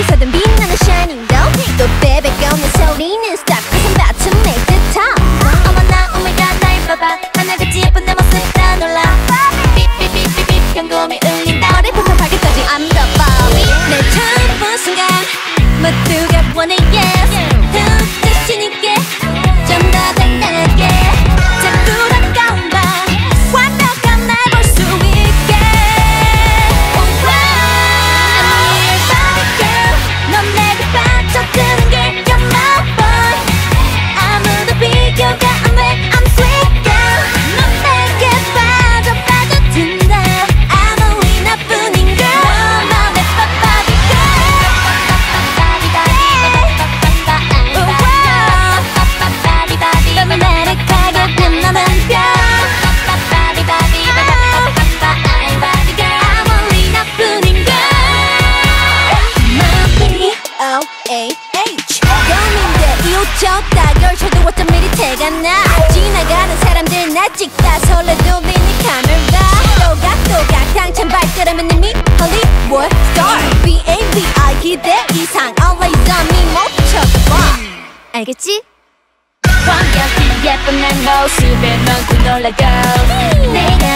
you said them being 미리 태가 나 지나가는 사람들 나 찍다 설레도 미니 카메라. 또각 또각 당찬 발걸음은 이미 Hollywood star B-A-B-I 기대 이상 Always on me. 멈춰봐. 알겠지? 완벽히 예쁜 난 모습에 넌 놀라고. 내가